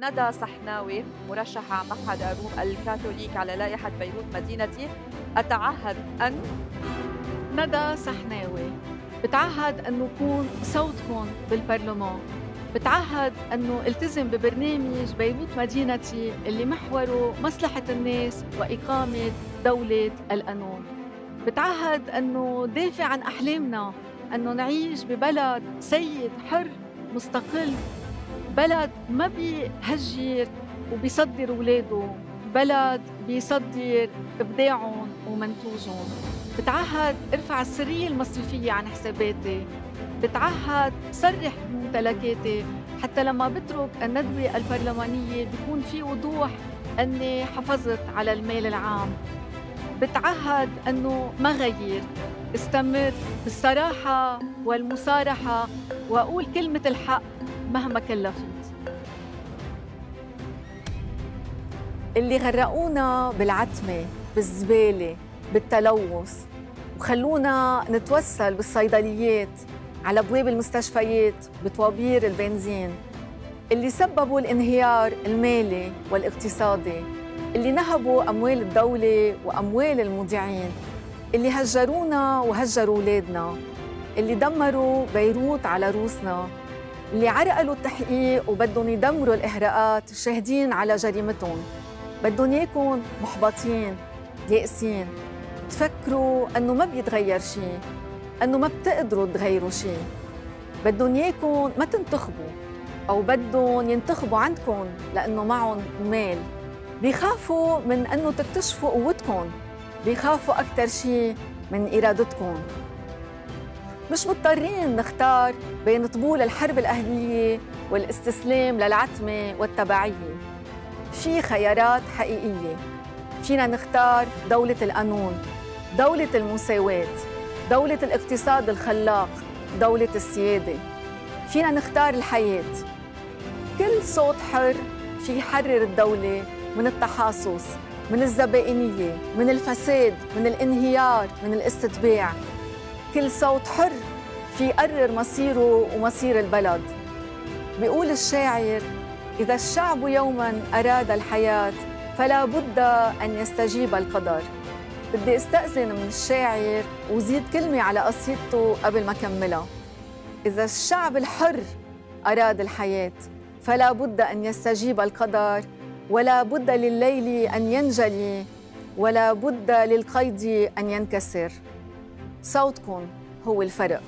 ندى صحناوي مرشحة معهد الروم الكاثوليك على لائحة بيروت مدينتي أتعهد أن ندى صحناوي. بتعهد أنه كون صوتكم بالبرلمان. بتعهد أنه التزم ببرنامج بيروت مدينتي اللي محوره مصلحة الناس وإقامة دولة القانون بتعهد أنه دافع عن أحلامنا أنه نعيش ببلد سيد حر مستقل. بلد ما بيهجر وبيصدر اولاده بلد بيصدر إبداعهم ومنتوجهم. بتعهد ارفع السرية المصرفية عن حساباتي. بتعهد صرح بممتلكاتي حتى لما بترك الندوة البرلمانية بيكون في وضوح إني حافظت على المال العام. بتعهد إنه ما غير. استمر بالصراحة والمصارحة وأقول كلمة الحق. مهما كلفت. اللي غرقونا بالعتمة بالزبالة بالتلوث وخلونا نتوسل بالصيدليات على أبواب المستشفيات بطوابير البنزين. اللي سببوا الانهيار المالي والاقتصادي. اللي نهبوا أموال الدولة وأموال المودعين. اللي هجرونا وهجروا أولادنا. اللي دمروا بيروت على روسنا. اللي عرقلوا التحقيق وبدهم يدمروا الإهراءات شاهدين على جريمتهم بدهم يكون محبطين يائسين. تفكروا أنه ما بيتغير شيء أنه ما بتقدروا تغيروا شيء بدهم يكون ما تنتخبوا أو بدهم ينتخبوا عندكم لأنه معهم مال. بيخافوا من أنه تكتشفوا قوتكم بيخافوا أكثر شيء من إرادتكم. مش مضطرين نختار بين طبول الحرب الأهلية والاستسلام للعتمة والتبعية. في خيارات حقيقية. فينا نختار دولة القانون دولة المساواة دولة الاقتصاد الخلاق دولة السيادة. فينا نختار الحياة. كل صوت حر في يحرر الدولة من التحاصص من الزبائنية من الفساد من الانهيار من الاستتباع. كل صوت حر في يقرر مصيره ومصير البلد. بيقول الشاعر إذا الشعب يوما أراد الحياة فلا بد أن يستجيب القدر. بدي أستأذن من الشاعر وزيد كلمة على قصيدته قبل ما كملها إذا الشعب الحر أراد الحياة فلا بد أن يستجيب القدر ولا بد لليل أن ينجلي ولا بد للقيد أن ينكسر. صوتكم هو الفرق.